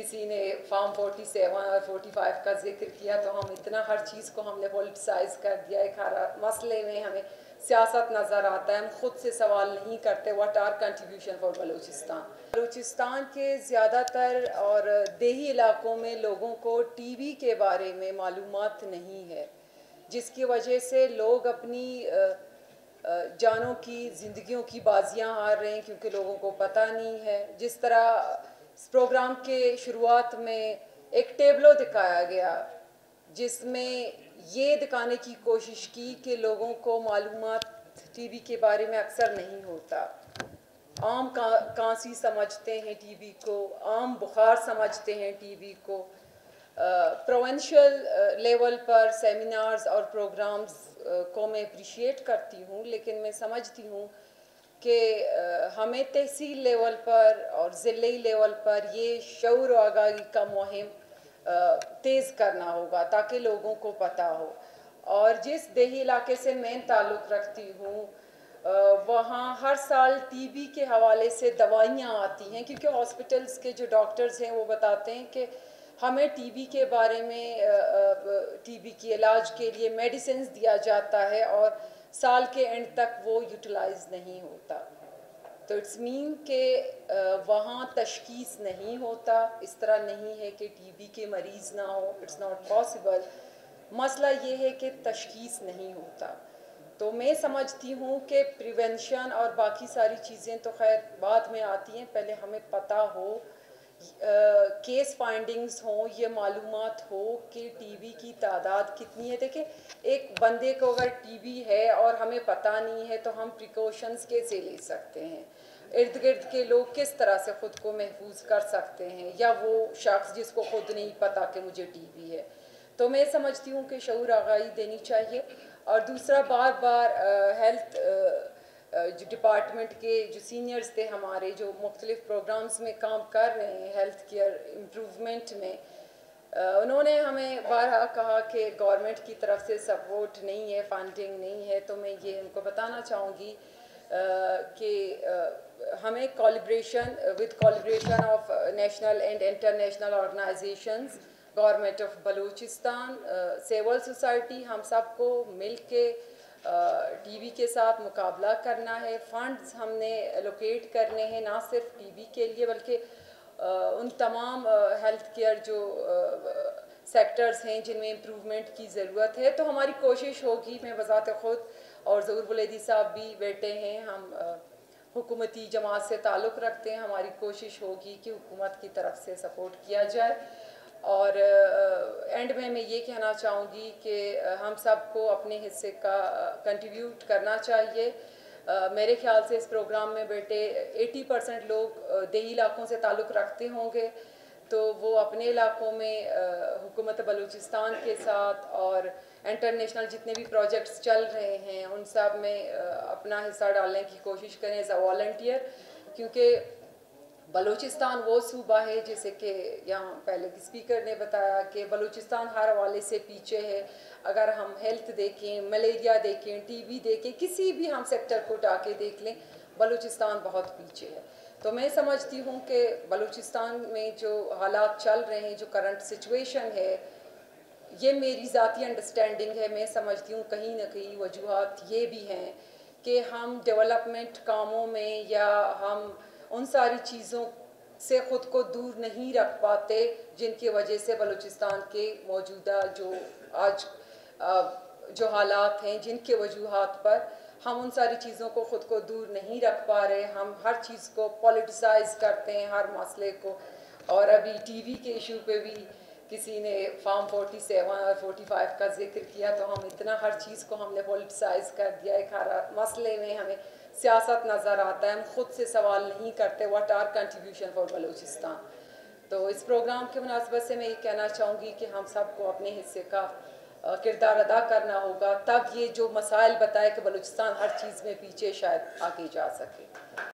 किसी ने फार्म 47 और 45 का ज़िक्र किया तो हम इतना हर चीज़ को हमने पोलिटिसाइज कर दिया एक हर मसले में हमें सियासत नज़र आता है। हम खुद से सवाल नहीं करते what are contribution for Balochistan? Balochistan के ज़्यादातर और देही इलाकों में लोगों को टीवी के बारे में मालूम नहीं है, जिसकी वजह से लोग अपनी जानों की, ज़िंदगियों की बाजियाँ हार रहे हैं, क्योंकि लोगों को पता नहीं है। जिस तरह इस प्रोग्राम के शुरुआत में एक टेबलो दिखाया गया, जिसमें ये दिखाने की कोशिश की कि लोगों को मालूम टीवी के बारे में अक्सर नहीं होता। आम का, कांसी समझते हैं टीवी को, आम बुखार समझते हैं टीवी को। प्रोवेंशियल लेवल पर सेमिनार्स और प्रोग्राम्स को मैं अप्रिशिएट करती हूँ, लेकिन मैं समझती हूँ कि हमें तहसील लेवल पर और ज़िले लेवल पर ये शौर आगाही का मुहिम तेज़ करना होगा ताकि लोगों को पता हो। और जिस देही इलाके से मैं ताल्लुक़ रखती हूँ वहाँ हर साल टीबी के हवाले से दवाइयाँ आती हैं, क्योंकि हॉस्पिटल्स के जो डॉक्टर्स हैं वो बताते हैं कि हमें टीबी के बारे में टीबी के इलाज के लिए मेडिसिन दिया जाता है और साल के एंड तक वो यूटिलाइज नहीं होता। तो इट्स मीन के वहाँ तशखीस नहीं होता। इस तरह नहीं है कि टीबी के मरीज़ ना हो। इट्स नॉट पॉसिबल मसला ये है कि तशखीस नहीं होता। तो मैं समझती हूँ कि प्रिवेंशन और बाकी सारी चीज़ें तो खैर बाद में आती हैं। पहले हमें पता हो केस फाइंडिंग्स हों, ये मालूम हो कि टीबी की तादाद कितनी है। देखिए, एक बंदे को अगर टीबी है और हमें पता नहीं है तो हम प्रिकॉशंस कैसे ले सकते हैं? इर्द गिर्द के लोग किस तरह से ख़ुद को महफूज कर सकते हैं? या वो शख्स जिसको खुद नहीं पता कि मुझे टीबी है? तो मैं समझती हूँ कि शूर आगाही देनी चाहिए। और दूसरा बार बार हेल्थ जो डिपार्टमेंट के जो सीनियर्स थे हमारे, जो मुख्तलिफ़ प्रोग्राम्स में काम कर रहे हैं हेल्थ केयर इम्प्रूवमेंट में उन्होंने हमें बारहा कहा कि गवर्नमेंट की तरफ़ से सपोर्ट नहीं है फंडिंग नहीं है तो मैं ये उनको बताना चाहूँगी कि हमें calibration with calibration of national and international organisations government of Balochistan civil society हम सबको मिल के टीवी के साथ मुकाबला करना है फंड्स हमने एलोकेट करने हैं, ना सिर्फ़ टीवी के लिए, बल्कि उन तमाम हेल्थ केयर जो सेक्टर्स हैं जिनमें इम्प्रूवमेंट की ज़रूरत है तो हमारी कोशिश होगी, मैं बजात ख़ुद और ज़रूर बुलैदी साहब भी बैठे हैं, हम हुकूमती जमात से ताल्लुक़ रखते हैं, हमारी कोशिश होगी कि हुकूमत की तरफ़ से सपोर्ट किया जाए। और एंड में मैं ये कहना चाहूँगी कि हम सबको अपने हिस्से का कंट्रीब्यूट करना चाहिए। मेरे ख्याल से इस प्रोग्राम में बेटे 80 परसेंट लोग देही इलाकों से ताल्लुक़ रखते होंगे। तो वो अपने इलाकों में हुकूमत बलूचिस्तान के साथ और इंटरनेशनल जितने भी प्रोजेक्ट्स चल रहे हैं, उन सब में अपना हिस्सा डालने की कोशिश करें एज अ वॉल्टियर क्योंकि बलूचिस्तान वो सूबा है, जैसे कि यहाँ पहले स्पीकर ने बताया कि बलूचिस्तान हर हवाले से पीछे है। अगर हम हेल्थ देखें मलेरिया देखें टीबी देखें, किसी भी हम सेक्टर को उठा के देख लें, बलूचिस्तान बहुत पीछे है। तो मैं समझती हूँ कि बलूचिस्तान में जो हालात चल रहे हैं, जो करंट सिचुएशन है, ये मेरी ज़ाती अंडरस्टैंडिंग है। मैं समझती हूँ कहीं ना कहीं वजूहत ये भी हैं कि हम डेवलपमेंट कामों में या हम उन सारी चीज़ों से ख़ुद को दूर नहीं रख पाते, जिनकी वजह से बलूचिस्तान के मौजूदा जो आज जो हालात हैं, जिनके वजूहत पर हम उन सारी चीज़ों को ख़ुद को दूर नहीं रख पा रहे। हम हर चीज़ को पॉलिटिसाइज करते हैं, हर मसले को। और अभी टीवी के इशू पे भी किसी ने फार्म 47 और 45 का ज़िक्र किया तो हम इतना हर चीज़ को हमने पॉलिटिसाइज कर दिया। एक हर मसले में हमें सियासत नज़र आता है। हम ख़ुद से सवाल नहीं करते what are contribution for Balochistan तो इस प्रोग्राम के मुनासबत से मैं ये कहना चाहूँगी कि हम सबको अपने हिस्से का किरदार अदा करना होगा। तब ये जो मसाइल बताए कि बलूचिस्तान हर चीज़ में पीछे शायद आगे जा सके।